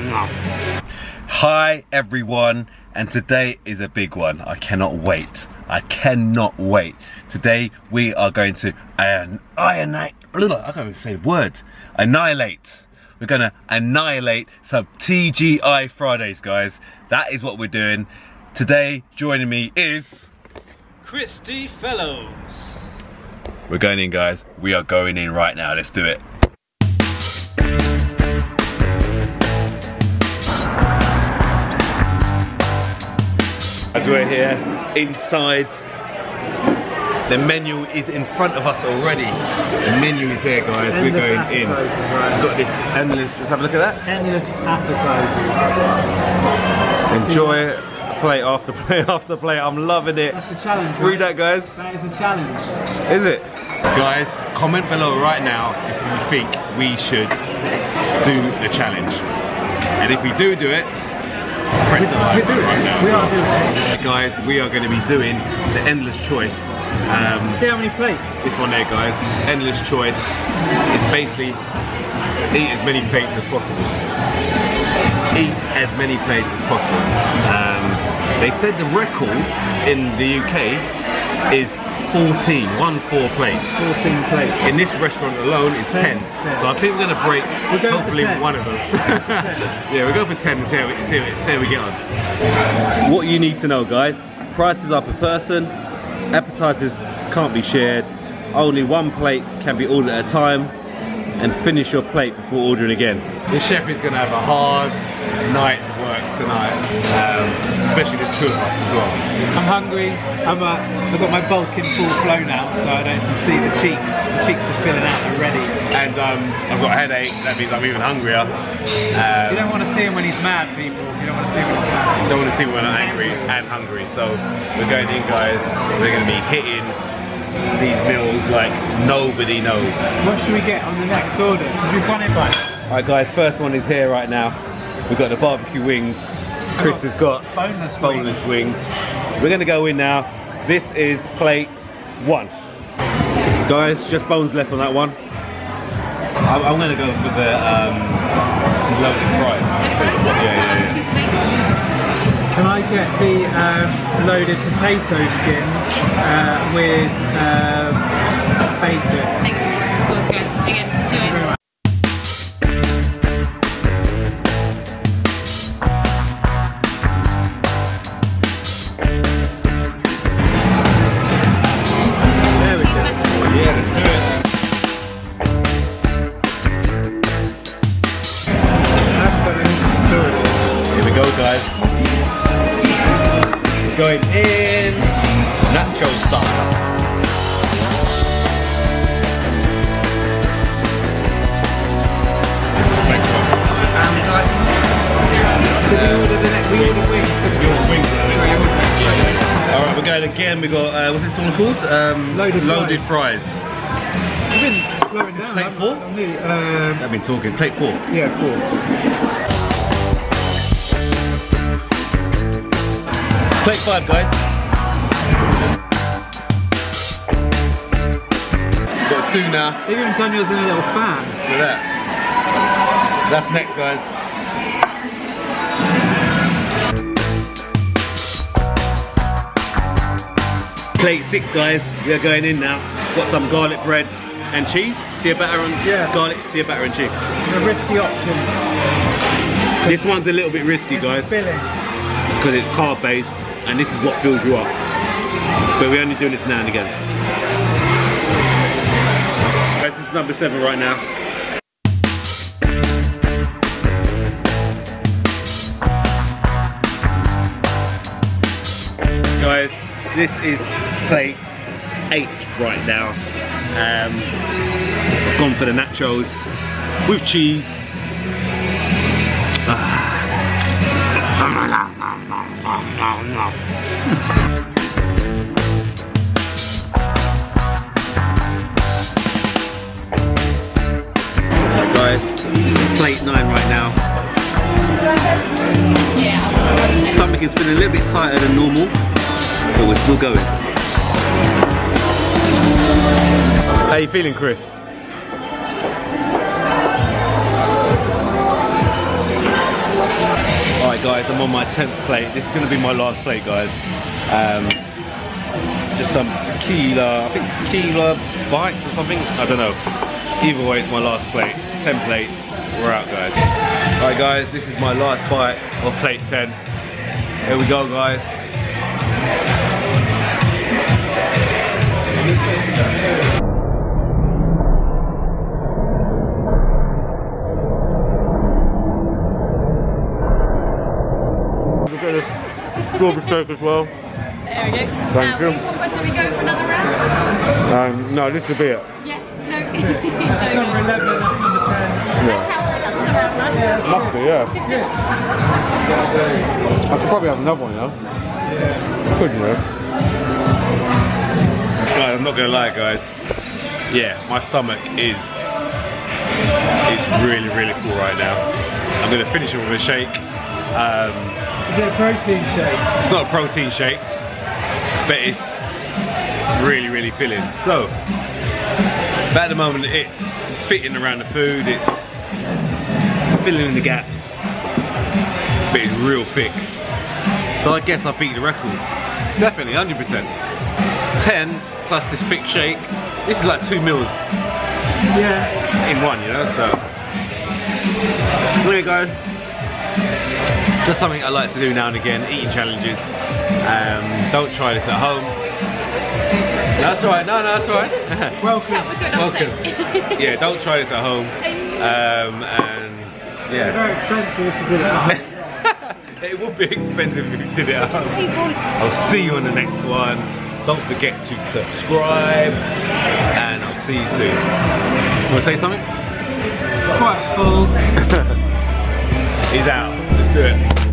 Hi everyone, and today is a big one. I cannot wait. I cannot wait. Today we are going to iron, ironite, I can't even say the word. Annihilate. We're gonna annihilate some TGI Fridays, guys. That is what we're doing. Today, joining me is... Christy Fellows. We're going in, guys. We are going in right now. Let's do it. As we're here inside, the menu is in front of us already. The menu is here, guys. Endless we're going in. right. Got this endless. Let's have a look at that. Endless appetizers. Enjoy it. Plate after plate after plate. I'm loving it. That's a challenge. Right? Read that, guys. That is a challenge. Is it? Guys, comment below right now if you think we should do the challenge. And if we do do it, press the like button right now. We are doing it. Guys, we are going to be doing the endless choice. Um, See how many plates? this one there, guys, endless choice. It's basically eat as many plates as possible. Eat as many plates as possible. Um, they said the record in the UK is 14, one four plates. 14 plates. In this restaurant alone is 10. 10, 10. So I think we're going to break We're going for hopefully 10. one of them. yeah, we'll go for 10 and see how, we, see, how- see how we get on. What you need to know guys, prices are per person, appetizers can't be shared, only one plate can be ordered at a time, and finish your plate before ordering again. The chef is going to have a hard night's work tonight, um, especially the two of us as well. I'm hungry. I'm uh, I've got my bulk in full flow now, so I don't see the cheeks. The cheeks are filling out already. And um, I've got a headache, that means I'm even hungrier. Um, You don't want to see him when he's mad, people. You don't want to see him when he's mad. don't want to see when I'm angry and hungry. So we're going in, guys. We're going to be hitting these meals like nobody knows. What should we get on the next order? Because we've won it by. All right, guys. First one is here right now. We've got the barbecue wings. Chris has got Boneless boneless wings. We're going to go in now. This is plate one. Guys, just bones left on that one. I'm, I'm going to go for the um, loaded fries. Yeah, yeah, yeah. Can I get the um, loaded potato skins uh, with um, bacon? Thank you. Of course, guys. Again, enjoy. Sorry, I ordered- All right, we're going again. We got uh, what's this one called? Um, Loaded loaded fries. I've been slowing down. Plate four? I? I'm nearly- Um, I've been talking. Plate four. yeah, four. Plate five, guys. Got two now. Even Daniel's in a little fan. Look at that. That's next, guys. Plate six, guys. We are going in now. Got some garlic bread and cheese. Ciabatta on Yeah. garlic. Ciabatta and cheese. A risky option. This one's a little bit risky, guys, Filling. because it's carb based, and this is what fills you up. But we're only doing this now and again. This is number seven right now. Guys, this is plate eight right now. Um, I've gone for the nachos with cheese. Guys, plate nine right now. Stomach has been a little bit tighter than normal, but we're still going. How you feeling, Chris? Guys, I'm on my 10th plate. This is gonna be my last plate guys. Um, just some tequila, I think tequila bites or something, I don't know. Either way, it's my last plate. 10 plates, we're out guys. Alright guys, this is my last bite of plate 10. Here we go guys. Look at this strawberry steak as well. There we go. Thank now, you. What, should we go for another round? Um, no, this is a bit. Yeah. No. That's number 11, that's number 10. That's how that's the round, right? Must be, yeah. I could probably have another one, you know? Yeah. Could, you know? Guys, I'm not gonna lie, guys. Yeah, my stomach is is really, really full right now. I'm gonna finish it with a shake. Um, Is it a protein shake? it's not a protein shake, but it's really, really filling. So, but at the moment, it's fitting around the food. It's filling in the gaps, but it's real thick. So I guess I beat the record. Definitely, 100%. 10 plus this thick shake. This is like two meals Yeah. in one, you know, so. There you go. Just something I like to do now and again, eating challenges. Um, don't try this at home. That's right, no, no, that's right. Welcome. Cut between us Welcome. yeah, don't try this at home. Um, and yeah. Very expensive if you did it at home. it would be expensive if you did it at home. I'll see you on the next one. Don't forget to subscribe and I'll see you soon. Want to say something? Quite full. He's out. Let's do it.